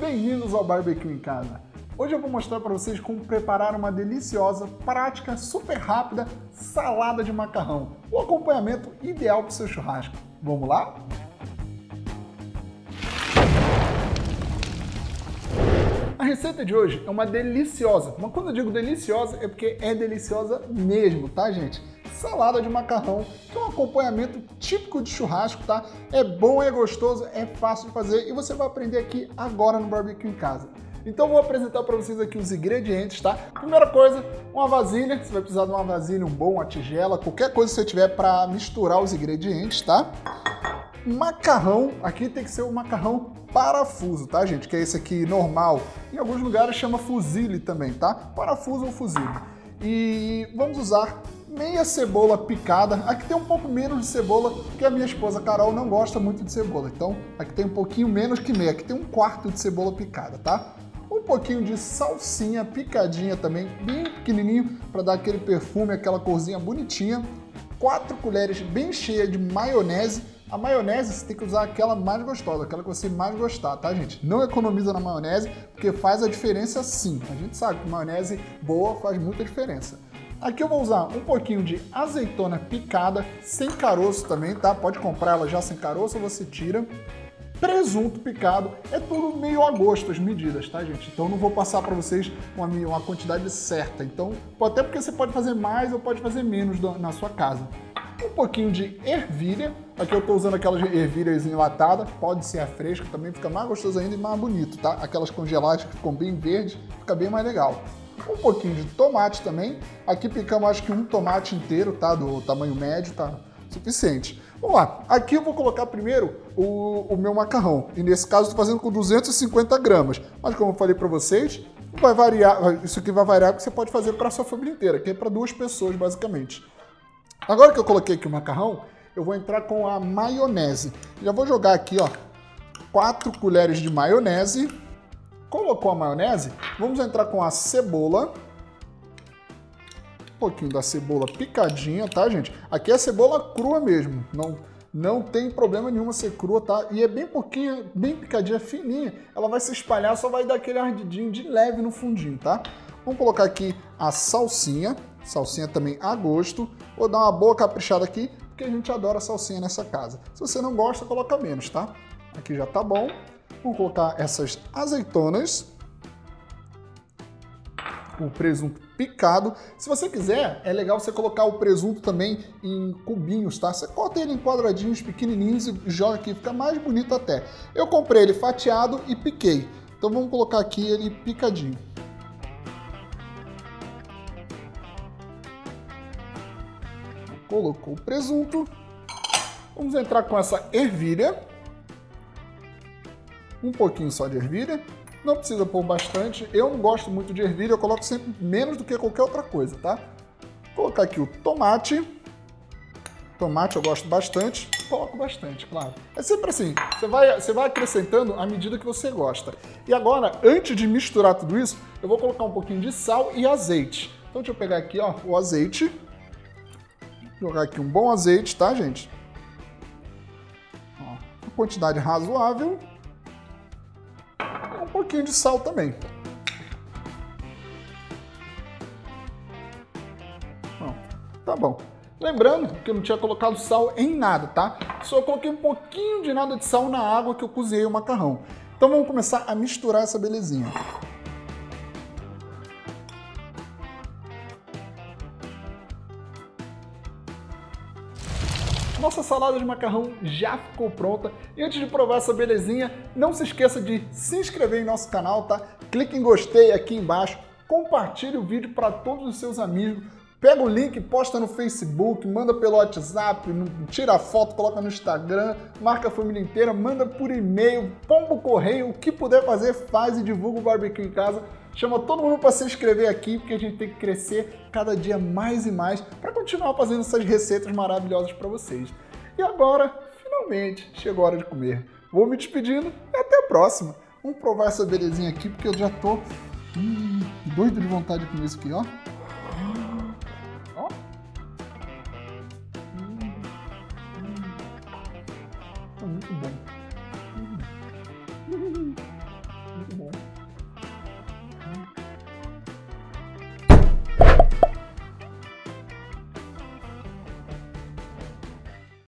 Bem-vindos ao Barbecue em Casa. Hoje eu vou mostrar para vocês como preparar uma deliciosa, prática, super rápida salada de macarrão, o acompanhamento ideal para o seu churrasco. Vamos lá? A receita de hoje é uma deliciosa, mas quando eu digo deliciosa é porque é deliciosa mesmo, tá gente? Salada de macarrão, que é um acompanhamento típico de churrasco, tá? É bom, é gostoso, é fácil de fazer e você vai aprender aqui agora no barbecue em casa. Então vou apresentar para vocês aqui os ingredientes, tá? Primeira coisa, uma vasilha, você vai precisar de uma vasilha, um bom, uma tigela, qualquer coisa que você tiver para misturar os ingredientes, tá? Macarrão, aqui tem que ser o macarrão parafuso, tá gente? Que é esse aqui normal. Em alguns lugares chama fuzile também, tá? Parafuso ou fuzile. E vamos usar meia cebola picada. Aqui tem um pouco menos de cebola, porque a minha esposa Carol não gosta muito de cebola. Então, aqui tem um pouquinho menos que meia. Aqui tem um quarto de cebola picada, tá? Um pouquinho de salsinha picadinha também, bem pequenininho, para dar aquele perfume, aquela corzinha bonitinha. Quatro colheres bem cheias de maionese. A maionese você tem que usar aquela mais gostosa, aquela que você mais gostar, tá, gente? Não economiza na maionese, porque faz a diferença sim. A gente sabe que maionese boa faz muita diferença. Aqui eu vou usar um pouquinho de azeitona picada, sem caroço também, tá? Pode comprar ela já sem caroço, você tira. Presunto picado, é tudo meio a gosto as medidas, tá, gente? Então não vou passar para vocês uma, uma quantidade certa. Então, até porque você pode fazer mais ou pode fazer menos na sua casa. Um pouquinho de ervilha, aqui eu estou usando aquelas ervilhas enlatadas, pode ser a fresca, também fica mais gostoso ainda e mais bonito, tá? Aquelas congeladas que ficam bem verdes, fica bem mais legal um pouquinho de tomate também. Aqui picamos acho que um tomate inteiro, tá? Do tamanho médio, tá suficiente. Vamos lá, aqui eu vou colocar primeiro o, o meu macarrão. E nesse caso estou fazendo com 250 gramas. Mas como eu falei para vocês, vai variar, isso aqui vai variar porque você pode fazer para a sua família inteira, que é para duas pessoas basicamente. Agora que eu coloquei aqui o macarrão, eu vou entrar com a maionese. Já vou jogar aqui, ó, 4 colheres de maionese. Colocou a maionese, vamos entrar com a cebola. Um pouquinho da cebola picadinha, tá, gente? Aqui é cebola crua mesmo, não, não tem problema nenhum ser crua, tá? E é bem pouquinho, bem picadinha, fininha. Ela vai se espalhar, só vai dar aquele ardidinho de leve no fundinho, tá? Vamos colocar aqui a salsinha, salsinha também a gosto. Vou dar uma boa caprichada aqui, porque a gente adora salsinha nessa casa. Se você não gosta, coloca menos, tá? Aqui já tá bom. Vou colocar essas azeitonas, o presunto picado. Se você quiser, é legal você colocar o presunto também em cubinhos, tá? Você corta ele em quadradinhos pequenininhos e joga aqui, fica mais bonito até. Eu comprei ele fatiado e piquei. Então vamos colocar aqui ele picadinho. Colocou o presunto. Vamos entrar com essa ervilha um pouquinho só de ervilha. Não precisa pôr bastante. Eu não gosto muito de ervilha, eu coloco sempre menos do que qualquer outra coisa, tá? Vou colocar aqui o tomate. Tomate eu gosto bastante, coloco bastante, claro. É sempre assim, você vai, você vai acrescentando à medida que você gosta. E agora, antes de misturar tudo isso, eu vou colocar um pouquinho de sal e azeite. Então deixa eu pegar aqui, ó, o azeite. Jogar aqui um bom azeite, tá, gente? Ó, uma quantidade razoável um pouquinho de sal também. Bom, tá bom. Lembrando que eu não tinha colocado sal em nada, tá? Só coloquei um pouquinho de nada de sal na água que eu cozinhei o macarrão. Então vamos começar a misturar essa belezinha. Nossa salada de macarrão já ficou pronta. E antes de provar essa belezinha, não se esqueça de se inscrever em nosso canal, tá? Clique em gostei aqui embaixo, compartilhe o vídeo para todos os seus amigos. Pega o link, posta no Facebook, manda pelo WhatsApp, tira a foto, coloca no Instagram, marca a família inteira, manda por e-mail, pomba o correio, o que puder fazer, faz e divulga o barbecue em casa Chama todo mundo para se inscrever aqui, porque a gente tem que crescer cada dia mais e mais para continuar fazendo essas receitas maravilhosas para vocês. E agora, finalmente, chegou a hora de comer. Vou me despedindo e até a próxima. Vamos provar essa belezinha aqui, porque eu já tô hum, doido de vontade de comer isso aqui, ó.